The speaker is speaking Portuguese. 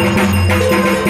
Música